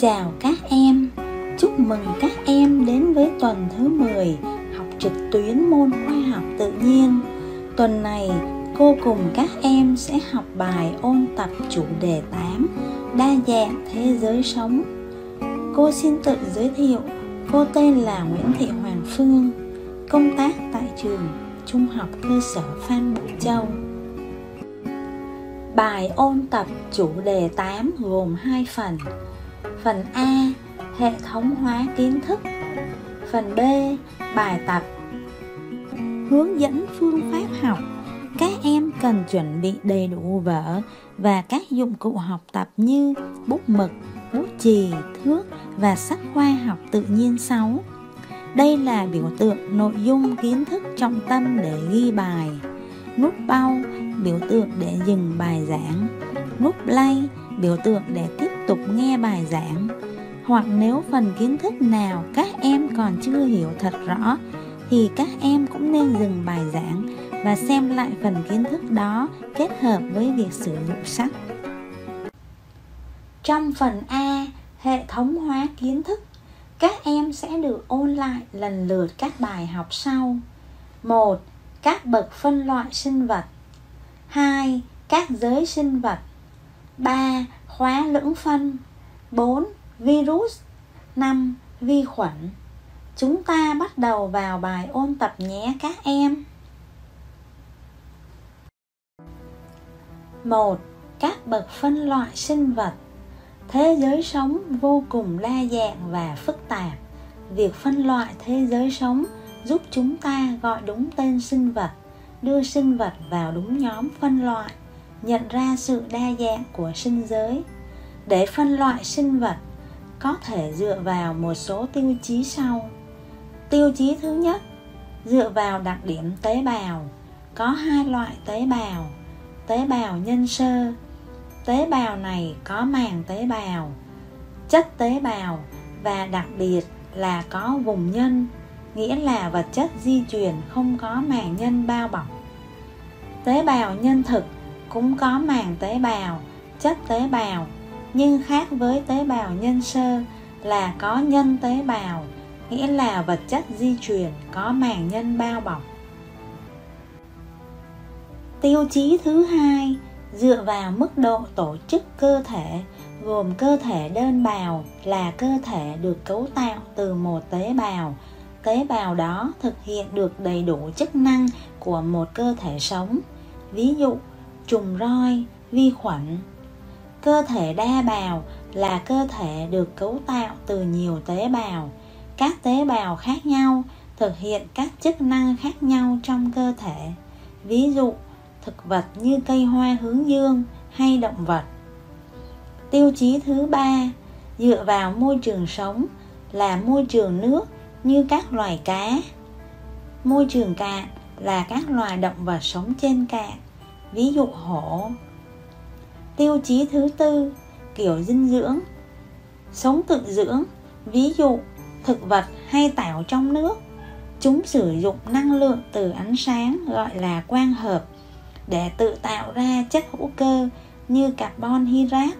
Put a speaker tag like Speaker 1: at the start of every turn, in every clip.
Speaker 1: Chào các em, chúc mừng các em đến với tuần thứ 10 học trực tuyến môn khoa học tự nhiên. Tuần này cô cùng các em sẽ học bài ôn tập chủ đề 8 Đa dạng thế giới sống. Cô xin tự giới thiệu, cô tên là Nguyễn Thị Hoàng Phương, công tác tại trường Trung học cơ sở Phan Bội Châu. Bài ôn tập chủ đề 8 gồm hai phần Phần A Hệ thống hóa kiến thức Phần B Bài tập Hướng dẫn phương pháp học Các em cần chuẩn bị đầy đủ vở và các dụng cụ học tập như bút mực, bút chì, thước và sách khoa học tự nhiên 6. Đây là biểu tượng nội dung kiến thức trọng tâm để ghi bài. Nút bao biểu tượng để dừng bài giảng. Nút play biểu tượng để tiếp tục nghe bài giảng hoặc nếu phần kiến thức nào các em còn chưa hiểu thật rõ thì các em cũng nên dừng bài giảng và xem lại phần kiến thức đó kết hợp với việc sử dụng sách. Trong phần A, hệ thống hóa kiến thức, các em sẽ được ôn lại lần lượt các bài học sau. 1. Các bậc phân loại sinh vật 2. Các giới sinh vật 3. Khóa lưỡng phân 4. Virus 5. Vi khuẩn Chúng ta bắt đầu vào bài ôn tập nhé các em 1. Các bậc phân loại sinh vật Thế giới sống vô cùng đa dạng và phức tạp Việc phân loại thế giới sống giúp chúng ta gọi đúng tên sinh vật, đưa sinh vật vào đúng nhóm phân loại nhận ra sự đa dạng của sinh giới. Để phân loại sinh vật, có thể dựa vào một số tiêu chí sau. Tiêu chí thứ nhất, dựa vào đặc điểm tế bào. Có hai loại tế bào tế bào nhân sơ. Tế bào này có màng tế bào, chất tế bào và đặc biệt là có vùng nhân, nghĩa là vật chất di truyền không có màng nhân bao bọc. Tế bào nhân thực cũng có màng tế bào, chất tế bào, nhưng khác với tế bào nhân sơ là có nhân tế bào, nghĩa là vật chất di truyền có màng nhân bao bọc. Tiêu chí thứ hai, dựa vào mức độ tổ chức cơ thể, gồm cơ thể đơn bào là cơ thể được cấu tạo từ một tế bào. Tế bào đó thực hiện được đầy đủ chức năng của một cơ thể sống. Ví dụ trùng roi, vi khuẩn. Cơ thể đa bào là cơ thể được cấu tạo từ nhiều tế bào. Các tế bào khác nhau thực hiện các chức năng khác nhau trong cơ thể. Ví dụ, thực vật như cây hoa hướng dương hay động vật. Tiêu chí thứ ba, dựa vào môi trường sống là môi trường nước như các loài cá. Môi trường cạn là các loài động vật sống trên cạn ví dụ hổ, tiêu chí thứ tư, kiểu dinh dưỡng, sống tự dưỡng, ví dụ thực vật hay tảo trong nước. Chúng sử dụng năng lượng từ ánh sáng gọi là quang hợp để tự tạo ra chất hữu cơ như carbon hydrate,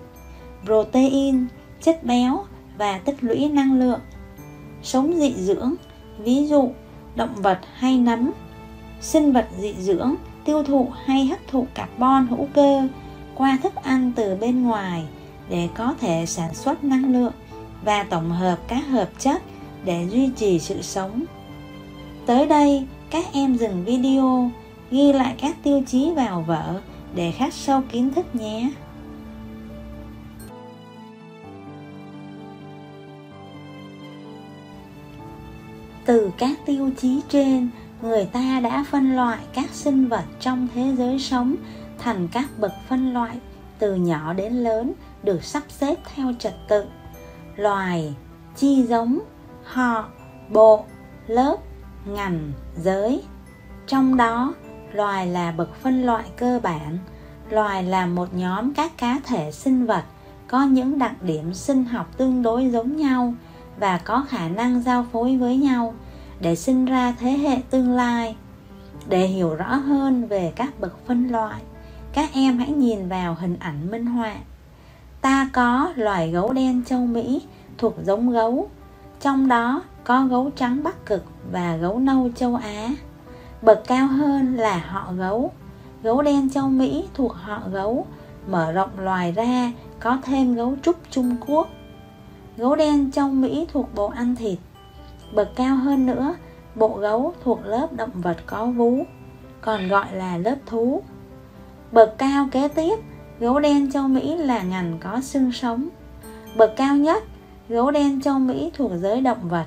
Speaker 1: protein, chất béo và tích lũy năng lượng. Sống dị dưỡng, ví dụ động vật hay nấm, sinh vật dị dưỡng tiêu thụ hay hấp thụ carbon hữu cơ qua thức ăn từ bên ngoài để có thể sản xuất năng lượng và tổng hợp các hợp chất để duy trì sự sống. Tới đây, các em dừng video, ghi lại các tiêu chí vào vở để khắc sâu kiến thức nhé. Từ các tiêu chí trên, người ta đã phân loại các sinh vật trong thế giới sống thành các bậc phân loại, từ nhỏ đến lớn, được sắp xếp theo trật tự. Loài, chi giống, họ, bộ, lớp, ngành, giới. Trong đó, loài là bậc phân loại cơ bản. Loài là một nhóm các cá thể sinh vật có những đặc điểm sinh học tương đối giống nhau và có khả năng giao phối với nhau để sinh ra thế hệ tương lai để hiểu rõ hơn về các bậc phân loại các em hãy nhìn vào hình ảnh minh họa ta có loài gấu đen châu Mỹ thuộc giống gấu, trong đó có gấu trắng Bắc Cực và gấu nâu châu Á. Bậc cao hơn là họ gấu. Gấu đen châu Mỹ thuộc họ gấu, mở rộng loài ra có thêm gấu trúc Trung Quốc. Gấu đen châu Mỹ thuộc bộ ăn thịt. Bậc cao hơn nữa, bộ gấu thuộc lớp động vật có vú, còn gọi là lớp thú. Bậc cao kế tiếp, gấu đen châu Mỹ là ngành có xương sống. Bậc cao nhất, gấu đen châu Mỹ thuộc giới động vật.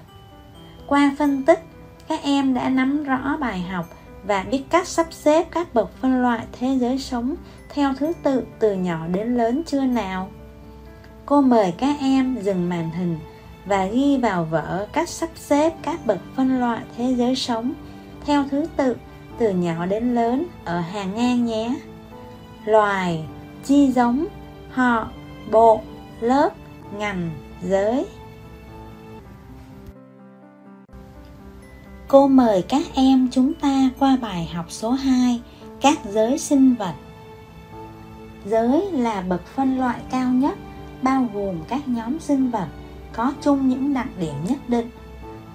Speaker 1: Qua phân tích, các em đã nắm rõ bài học và biết cách sắp xếp các bậc phân loại thế giới sống theo thứ tự từ nhỏ đến lớn chưa nào? Cô mời các em dừng màn hình và ghi vào vở cách sắp xếp các bậc phân loại thế giới sống theo thứ tự từ nhỏ đến lớn ở hàng ngang nhé. Loài, chi giống, họ, bộ, lớp, ngành, giới. Cô mời các em chúng ta qua bài học số 2, các giới sinh vật. Giới là bậc phân loại cao nhất, bao gồm các nhóm sinh vật có chung những đặc điểm nhất định.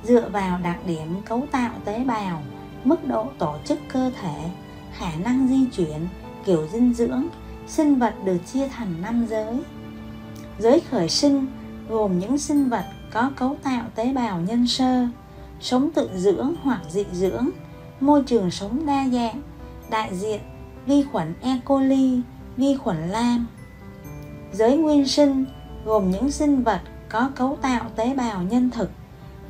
Speaker 1: Dựa vào đặc điểm cấu tạo tế bào, mức độ tổ chức cơ thể, khả năng di chuyển, kiểu dinh dưỡng, sinh vật được chia thành năm giới. Giới khởi sinh gồm những sinh vật có cấu tạo tế bào nhân sơ, sống tự dưỡng hoặc dị dưỡng, môi trường sống đa dạng, đại diện vi khuẩn E. coli, vi khuẩn lam. Giới nguyên sinh gồm những sinh vật có cấu tạo tế bào nhân thực,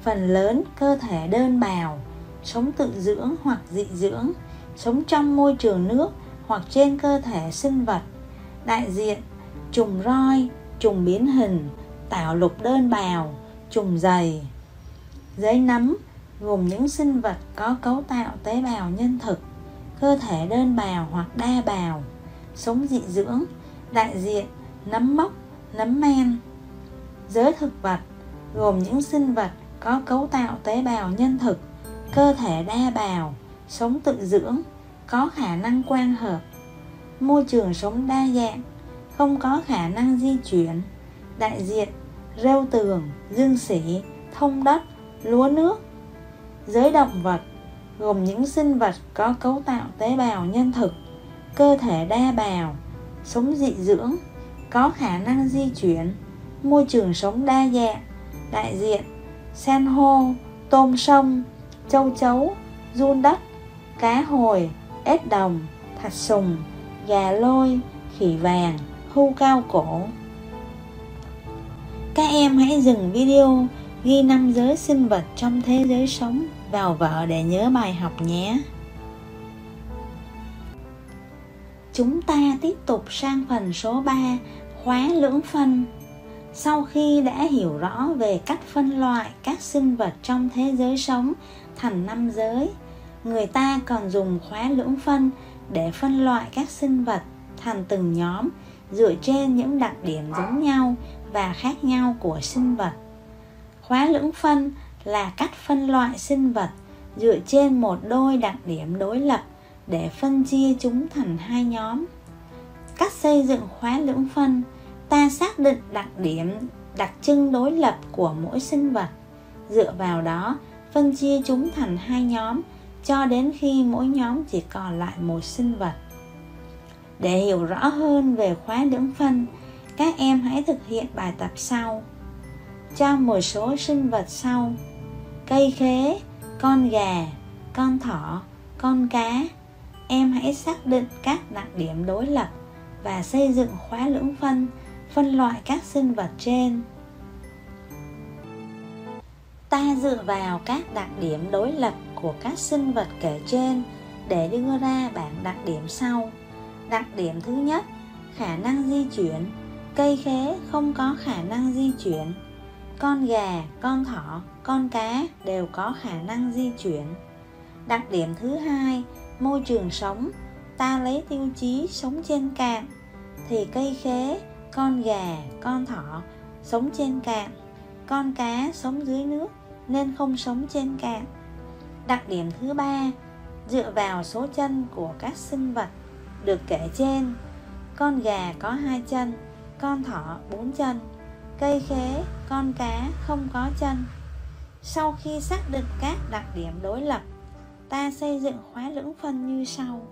Speaker 1: phần lớn cơ thể đơn bào, sống tự dưỡng hoặc dị dưỡng, sống trong môi trường nước hoặc trên cơ thể sinh vật. Đại diện trùng roi, trùng biến hình, tạo lục đơn bào, trùng dày. giấy nấm gồm những sinh vật có cấu tạo tế bào nhân thực, cơ thể đơn bào hoặc đa bào, sống dị dưỡng, đại diện nấm mốc, nấm men. Giới thực vật gồm những sinh vật có cấu tạo tế bào nhân thực, cơ thể đa bào, sống tự dưỡng, có khả năng quan hợp, môi trường sống đa dạng, không có khả năng di chuyển, đại diện rêu tường, dương sỉ thông đất, lúa nước. Giới động vật gồm những sinh vật có cấu tạo tế bào nhân thực, cơ thể đa bào, sống dị dưỡng, có khả năng di chuyển, môi trường sống đa dạng, đại diện san hô, tôm sông, châu chấu, run đất, cá hồi, ếch đồng, thạch sùng, gà lôi, khỉ vàng, hưu cao cổ. Các em hãy dừng video ghi năm giới sinh vật trong thế giới sống vào vở để nhớ bài học nhé. Chúng ta tiếp tục sang phần số 3, khóa lưỡng phân. Sau khi đã hiểu rõ về cách phân loại các sinh vật trong thế giới sống thành năm giới, người ta còn dùng khóa lưỡng phân để phân loại các sinh vật thành từng nhóm dựa trên những đặc điểm giống nhau và khác nhau của sinh vật. Khóa lưỡng phân là cách phân loại sinh vật dựa trên một đôi đặc điểm đối lập để phân chia chúng thành hai nhóm. Cách xây dựng khóa lưỡng phân, ta xác định đặc điểm đặc trưng đối lập của mỗi sinh vật. Dựa vào đó, phân chia chúng thành hai nhóm cho đến khi mỗi nhóm chỉ còn lại một sinh vật. Để hiểu rõ hơn về khóa lưỡng phân, các em hãy thực hiện bài tập sau. Cho một số sinh vật sau: cây khế, con gà, con thỏ, con cá. Em hãy xác định các đặc điểm đối lập và xây dựng khóa lưỡng phân, phân loại các sinh vật trên. Ta dựa vào các đặc điểm đối lập của các sinh vật kể trên để đưa ra bảng đặc điểm sau. Đặc điểm thứ nhất, khả năng di chuyển. Cây khế không có khả năng di chuyển. Con gà, con thỏ, con cá đều có khả năng di chuyển. Đặc điểm thứ hai, môi trường sống. Ta lấy tiêu chí sống trên cạn thì cây khế, con gà, con thỏ sống trên cạn, con cá sống dưới nước nên không sống trên cạn. Đặc điểm thứ ba, dựa vào số chân của các sinh vật được kể trên. Con gà có hai chân con thỏ bốn chân cây khế con cá không có chân. Sau khi xác định các đặc điểm đối lập ta xây dựng khóa lưỡng phân như sau.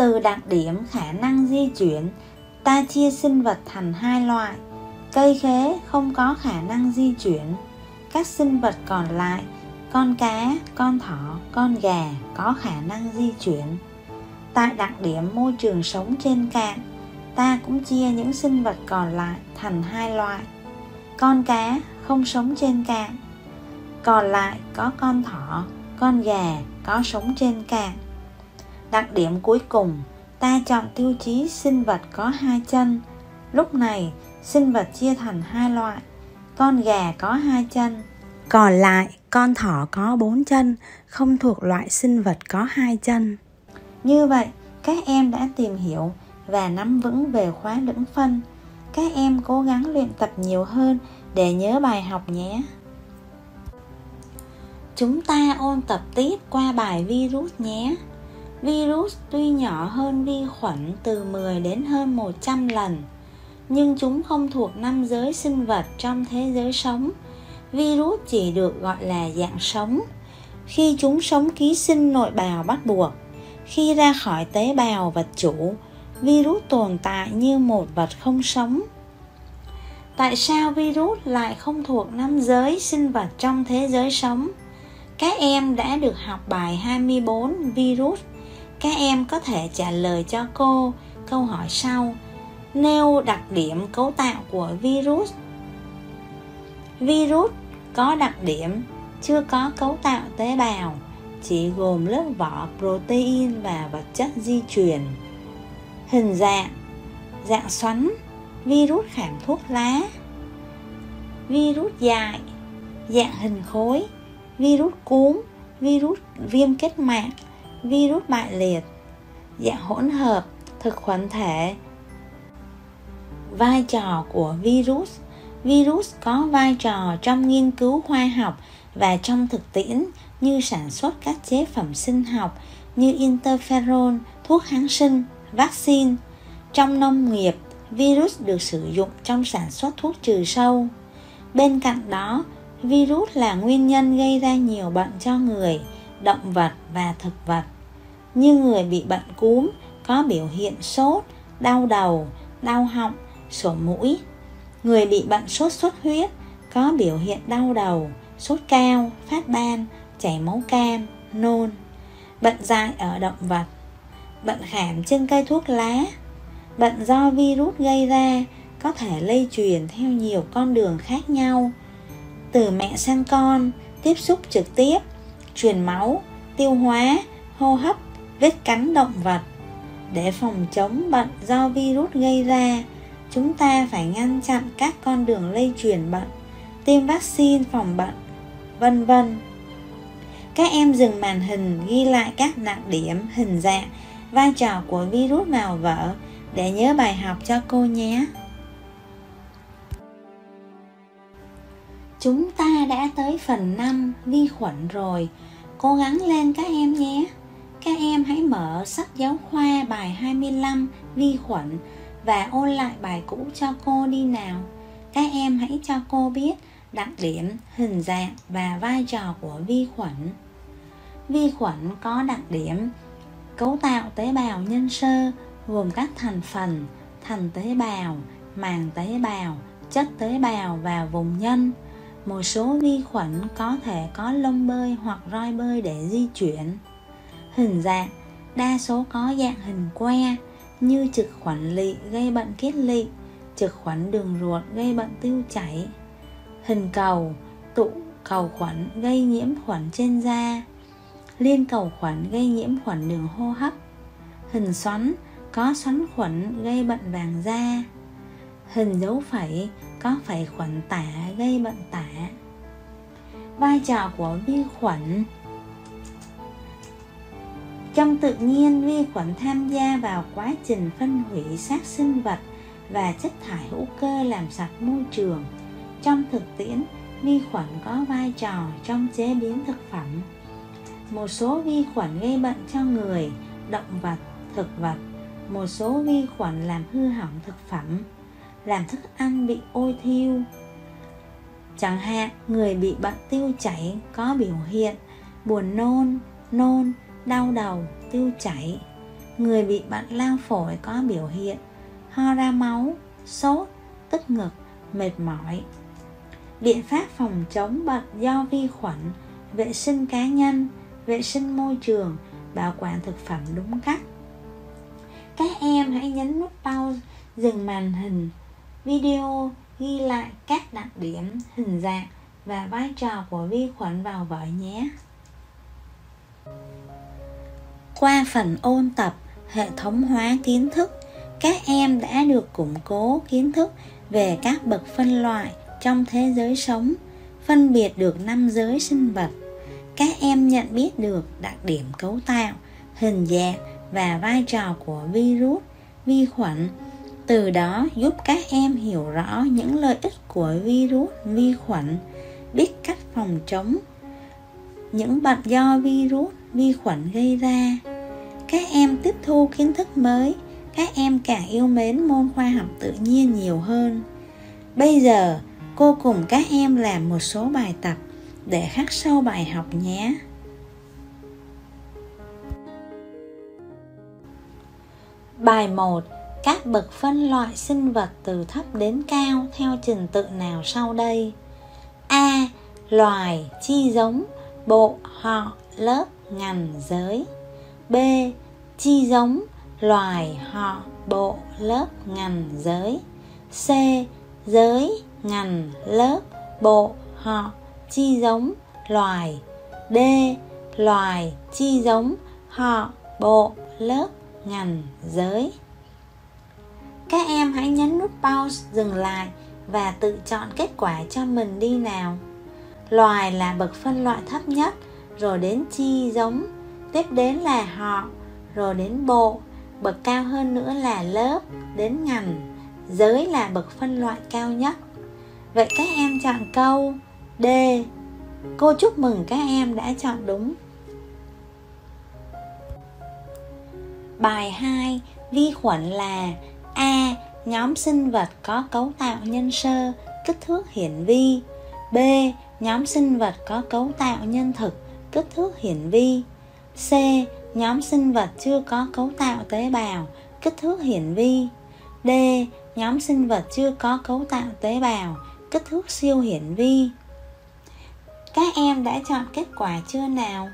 Speaker 1: Từ đặc điểm khả năng di chuyển, ta chia sinh vật thành hai loại. Cây khế không có khả năng di chuyển, các sinh vật còn lại, con cá, con thỏ, con gà có khả năng di chuyển. Tại đặc điểm môi trường sống trên cạn, ta cũng chia những sinh vật còn lại thành hai loại. Con cá không sống trên cạn, còn lại có con thỏ, con gà có sống trên cạn đặc điểm cuối cùng, ta chọn tiêu chí sinh vật có hai chân. Lúc này, sinh vật chia thành hai loại, con gà có hai chân. Còn lại, con thỏ có bốn chân, không thuộc loại sinh vật có hai chân. Như vậy, các em đã tìm hiểu và nắm vững về khóa lưỡng phân. Các em cố gắng luyện tập nhiều hơn để nhớ bài học nhé. Chúng ta ôn tập tiếp qua bài virus nhé virus tuy nhỏ hơn vi khuẩn từ 10 đến hơn 100 lần, nhưng chúng không thuộc năm giới sinh vật trong thế giới sống. Virus chỉ được gọi là dạng sống. Khi chúng sống ký sinh nội bào bắt buộc, khi ra khỏi tế bào vật chủ, virus tồn tại như một vật không sống. Tại sao virus lại không thuộc năm giới sinh vật trong thế giới sống? Các em đã được học bài 24 virus các em có thể trả lời cho cô câu hỏi sau. Nêu đặc điểm cấu tạo của virus. Virus có đặc điểm chưa có cấu tạo tế bào, chỉ gồm lớp vỏ protein và vật chất di truyền. Hình dạng dạng xoắn, virus khảm thuốc lá. Virus dại dạng hình khối, virus cúm virus viêm kết mạc virus bại liệt dạng hỗn hợp thực khuẩn thể vai trò của virus virus có vai trò trong nghiên cứu khoa học và trong thực tiễn như sản xuất các chế phẩm sinh học như interferon, thuốc kháng sinh, vaccine. Trong nông nghiệp, virus được sử dụng trong sản xuất thuốc trừ sâu. Bên cạnh đó, virus là nguyên nhân gây ra nhiều bệnh cho người, động vật và thực vật. Như người bị bệnh cúm có biểu hiện sốt, đau đầu, đau họng, sổ mũi. Người bị bệnh sốt xuất huyết có biểu hiện đau đầu, sốt cao, phát ban, chảy máu cam, nôn. Bệnh dại ở động vật, bệnh khảm trên cây thuốc lá, bệnh do virus gây ra có thể lây truyền theo nhiều con đường khác nhau từ mẹ sang con tiếp xúc trực tiếp truyền máu, tiêu hóa, hô hấp, vết cắn động vật. Để phòng chống bệnh do virus gây ra, chúng ta phải ngăn chặn các con đường lây truyền bệnh, tiêm vaccine phòng bệnh, vân vân. Các em dừng màn hình, ghi lại các đặc điểm, hình dạng, vai trò của virus vào vở để nhớ bài học cho cô nhé. Chúng ta đã tới phần 5 vi khuẩn rồi. Cố gắng lên các em nhé. Các em hãy mở sách giáo khoa bài 25 vi khuẩn Và ôn lại bài cũ cho cô đi nào. Các em hãy cho cô biết đặc điểm, hình dạng và vai trò của vi khuẩn. Vi khuẩn có đặc điểm cấu tạo tế bào nhân sơ gồm các thành phần, thành tế bào, màng tế bào, chất tế bào và vùng nhân một số vi khuẩn có thể có lông bơi hoặc roi bơi để di chuyển. Hình dạng, đa số có dạng hình que như trực khuẩn lị gây bệnh kết lị, trực khuẩn đường ruột gây bệnh tiêu chảy. Hình cầu, tụ cầu khuẩn gây nhiễm khuẩn trên da. Liên cầu khuẩn gây nhiễm khuẩn đường hô hấp. Hình xoắn, có xoắn khuẩn gây bệnh vàng da. Hình dấu phẩy có phải khuẩn tả gây bệnh tả? Vai trò của vi khuẩn. Trong tự nhiên, vi khuẩn tham gia vào quá trình phân hủy xác sinh vật và chất thải hữu cơ làm sạch môi trường. Trong thực tiễn, vi khuẩn có vai trò trong chế biến thực phẩm. Một số vi khuẩn gây bệnh cho người, động vật, thực vật. Một số vi khuẩn làm hư hỏng thực phẩm làm thức ăn bị ôi thiêu. Chẳng hạn, người bị bệnh tiêu chảy có biểu hiện buồn nôn nôn, đau đầu, tiêu chảy. Người bị bệnh lao phổi có biểu hiện ho ra máu, sốt, tức ngực, mệt mỏi. Biện pháp phòng chống bệnh do vi khuẩn, vệ sinh cá nhân, vệ sinh môi trường, bảo quản thực phẩm đúng cách. Các em hãy nhấn nút pause, dừng màn hình video ghi lại các đặc điểm, hình dạng và vai trò của vi khuẩn vào vở nhé. Qua phần ôn tập, hệ thống hóa kiến thức, các em đã được củng cố kiến thức về các bậc phân loại trong thế giới sống, phân biệt được năm giới sinh vật. Các em nhận biết được đặc điểm cấu tạo, hình dạng và vai trò của virus, vi khuẩn từ đó giúp các em hiểu rõ những lợi ích của virus, vi khuẩn, biết cách phòng chống những bệnh do virus, vi khuẩn gây ra. Các em tiếp thu kiến thức mới, các em càng yêu mến môn khoa học tự nhiên nhiều hơn. Bây giờ, cô cùng các em làm một số bài tập để khắc sâu bài học nhé. Bài 1 các bậc phân loại sinh vật từ thấp đến cao theo trình tự nào sau đây? A. Loài chi giống, bộ, họ, lớp, ngành, giới. B. Chi giống, loài, họ, bộ, lớp, ngành, giới. C. Giới, ngành, lớp, bộ, họ, chi giống, loài. D. Loài chi giống, họ, bộ, lớp, ngành, giới các em hãy nhấn nút pause, dừng lại và tự chọn kết quả cho mình đi nào. Loài là bậc phân loại thấp nhất, rồi đến chi giống, tiếp đến là họ, rồi đến bộ. Bậc cao hơn nữa là lớp, đến ngành. Giới là bậc phân loại cao nhất. Vậy các em chọn câu d. Cô chúc mừng các em đã chọn đúng. Bài 2 vi khuẩn là A. Nhóm sinh vật có cấu tạo nhân sơ, kích thước hiển vi. B. Nhóm sinh vật có cấu tạo nhân thực, kích thước hiển vi. C. Nhóm sinh vật chưa có cấu tạo tế bào, kích thước hiển vi. D. Nhóm sinh vật chưa có cấu tạo tế bào, kích thước siêu hiển vi. Các em đã chọn kết quả chưa nào?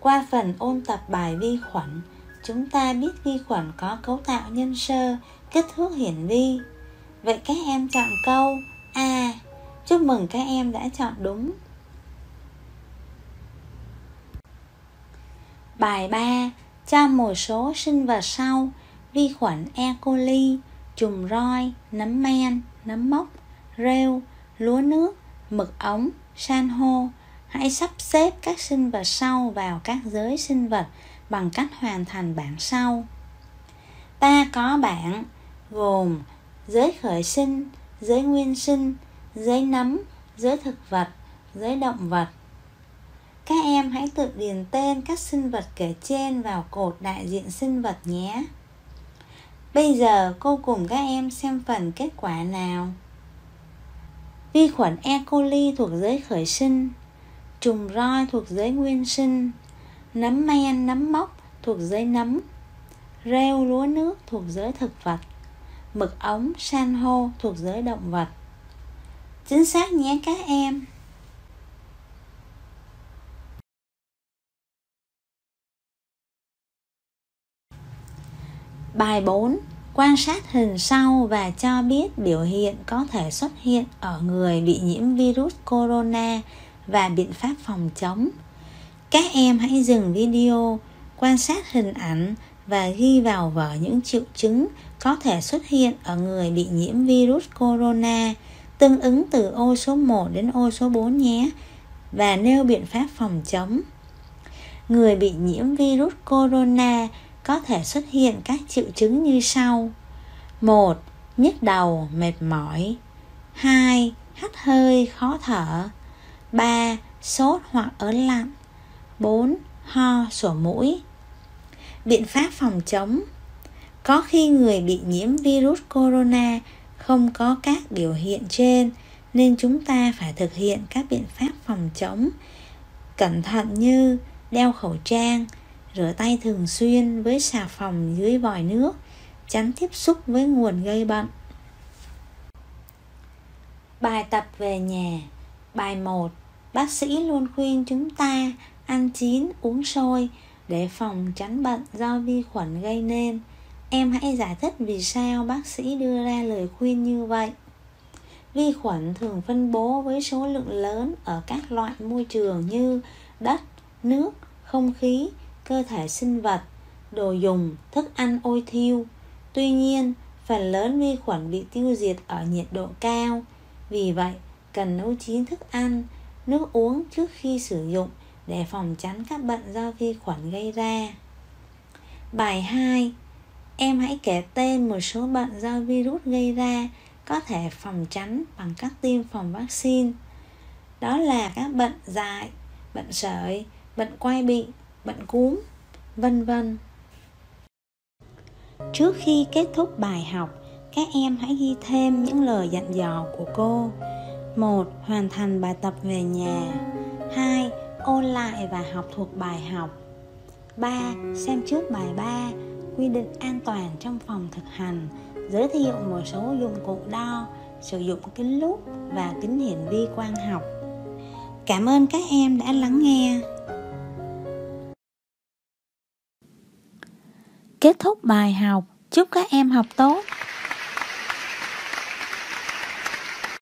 Speaker 1: Qua phần ôn tập bài vi khuẩn, chúng ta biết vi khuẩn có cấu tạo nhân sơ, kích thước hiển vi. Vậy các em chọn câu A. Chúc mừng các em đã chọn đúng. Bài 3. Cho một số sinh vật sau vi khuẩn E. coli, trùng roi, nấm men, nấm mốc, rêu, lúa nước, mực ống, san hô. Hãy sắp xếp các sinh vật sau vào các giới sinh vật bằng cách hoàn thành bảng sau. Ta có bảng gồm giới khởi sinh, giới nguyên sinh, giới nấm, giới thực vật, giới động vật. Các em hãy tự điền tên các sinh vật kể trên vào cột đại diện sinh vật nhé. Bây giờ cô cùng các em xem phần kết quả nào. Vi khuẩn E. coli thuộc giới khởi sinh, trùng roi thuộc giới nguyên sinh, nấm men, nấm mốc thuộc giới nấm, rêu lúa nước thuộc giới thực vật mực ống, san hô thuộc giới động vật. Chính xác nhé các em. Bài 4. Quan sát hình sau và cho biết biểu hiện có thể xuất hiện ở người bị nhiễm virus corona và biện pháp phòng chống. Các em hãy dừng video, quan sát hình ảnh và ghi vào vở những triệu chứng có thể xuất hiện ở người bị nhiễm virus corona tương ứng từ ô số 1 đến ô số 4 nhé và nêu biện pháp phòng chống. Người bị nhiễm virus corona có thể xuất hiện các triệu chứng như sau. 1. Nhức đầu, mệt mỏi. 2. Hắt hơi, khó thở. 3. Sốt hoặc ớn lạnh. 4. Ho, sổ mũi. Biện pháp phòng chống có khi người bị nhiễm virus corona không có các biểu hiện trên nên chúng ta phải thực hiện các biện pháp phòng chống cẩn thận như đeo khẩu trang rửa tay thường xuyên với xà phòng dưới vòi nước tránh tiếp xúc với nguồn gây bệnh bài tập về nhà bài 1 bác sĩ luôn khuyên chúng ta ăn chín, uống sôi. Để phòng tránh bệnh do vi khuẩn gây nên, em hãy giải thích vì sao bác sĩ đưa ra lời khuyên như vậy. Vi khuẩn thường phân bố với số lượng lớn ở các loại môi trường như đất, nước, không khí, cơ thể sinh vật, đồ dùng, thức ăn ôi thiêu. Tuy nhiên, phần lớn vi khuẩn bị tiêu diệt ở nhiệt độ cao. Vì vậy, cần nấu chín thức ăn, nước uống trước khi sử dụng để phòng tránh các bệnh do vi khuẩn gây ra. Bài 2. Em hãy kể tên một số bệnh do virus gây ra có thể phòng tránh bằng các tiêm phòng vaccine. Đó là các bệnh dại, bệnh sởi, bệnh quai bị, bệnh cúm, vân vân. Trước khi kết thúc bài học, các em hãy ghi thêm những lời dặn dò của cô. 1. Hoàn thành bài tập về nhà. 2 ôn lại và học thuộc bài học. 3. Xem trước bài 3 Quy định an toàn trong phòng thực hành, Giới thiệu một số dụng cụ đo, Sử dụng kính lúp và kính hiển vi quang học. Cảm ơn các em đã lắng nghe. Kết thúc bài học. Chúc các em học tốt.